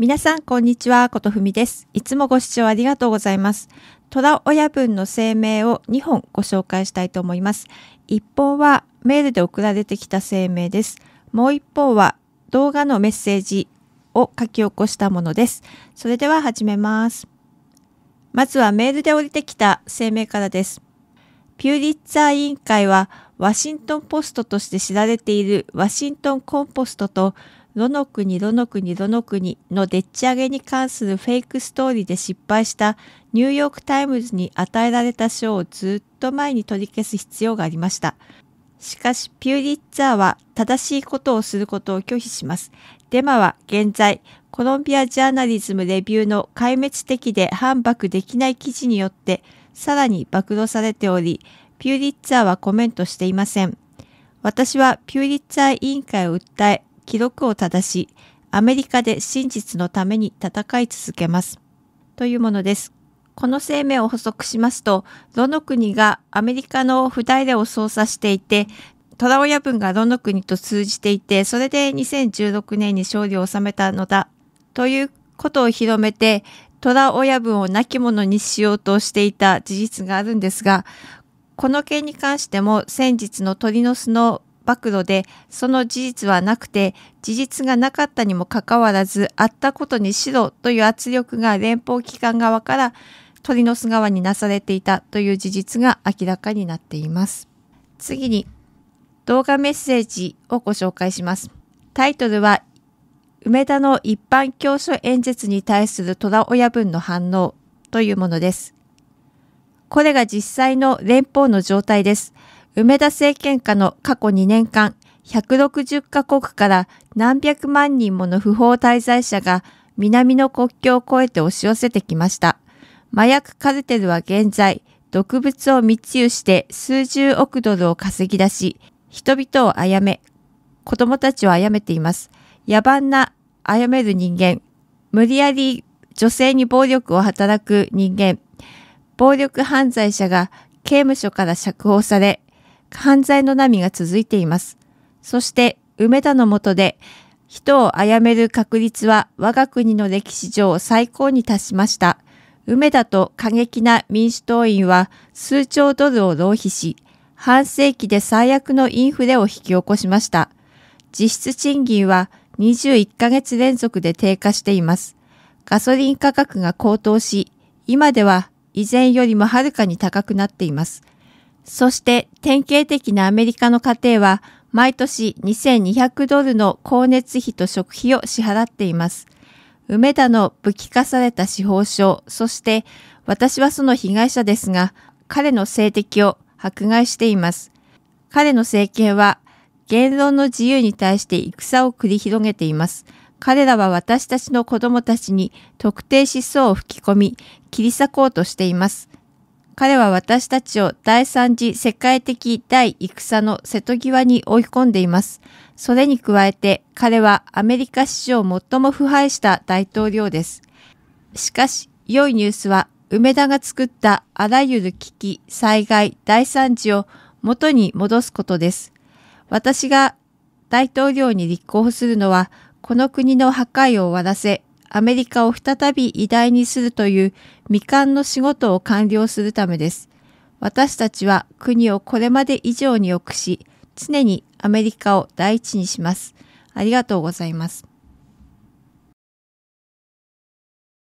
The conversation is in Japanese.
皆さん、こんにちは。ことふみです。いつもご視聴ありがとうございます。虎親分の声明を2本ご紹介したいと思います。1本はメールで送られてきた声明です。もう1本は動画のメッセージを書き起こしたものです。それでは始めます。まずはメールで降りてきた声明からです。ピューリッツァー委員会はワシントンポストとして知られているワシントンコンポストとロの国ロの国ロの国のでっち上げに関するフェイクストーリーで失敗したニューヨークタイムズに与えられた賞をずっと前に取り消す必要がありました。しかし、ピューリッツァーは正しいことをすることを拒否します。デマは現在、コロンビアジャーナリズムレビューの壊滅的で反駁できない記事によってさらに暴露されており、ピューリッツァーはコメントしていません。私はピューリッツァー委員会を訴え、記録を正し、アメリカで真実のために戦い続けます。というものです。この声明を補足しますと、どの国がアメリカの不大例を操作していて、トラオヤ分がどの国と通じていて、それで2016年に勝利を収めたのだ、ということを広めて、トラ親分を亡き者にしようとしていた事実があるんですが、この件に関しても先日の鳥の巣の暴露でその事実はなくて事実がなかったにもかかわらずあったことにしろという圧力が連邦機関側から鳥の巣側になされていたという事実が明らかになっています。次に動画メッセージをご紹介します。タイトルは梅田の一般教書演説に対する虎親分の反応というものです。これが実際の連邦の状態です。梅田政権下の過去2年間、160カ国から何百万人もの不法滞在者が南の国境を越えて押し寄せてきました。麻薬カルテルは現在、毒物を密輸して数十億ドルを稼ぎ出し、人々を殺め、子供たちを殺めています。野蛮な殺める人間、無理やり女性に暴力を働く人間、暴力犯罪者が刑務所から釈放され、犯罪の波が続いています。そして梅田の下で人を殺める確率は我が国の歴史上最高に達しました。梅田と過激な民主党員は数兆ドルを浪費し、半世紀で最悪のインフレを引き起こしました。実質賃金は21ヶ月連続で低下しています。ガソリン価格が高騰し、今では以前よりもはるかに高くなっています。そして典型的なアメリカの家庭は毎年2200ドルの光熱費と食費を支払っています。梅田の武器化された司法書、そして私はその被害者ですが、彼の性的を迫害しています。彼の政権は言論の自由に対して戦を繰り広げています。彼らは私たちの子供たちに特定思想を吹き込み、切り裂こうとしています。彼は私たちを第三次世界的大戦の瀬戸際に追い込んでいます。それに加えて彼はアメリカ史上最も腐敗した大統領です。しかし、良いニュースは梅田が作ったあらゆる危機、災害、大惨事を元に戻すことです。私が大統領に立候補するのは、この国の破壊を終わらせ、アメリカを再び偉大にするという未完の仕事を完了するためです。私たちは国をこれまで以上に良くし、常にアメリカを第一にします。ありがとうございます。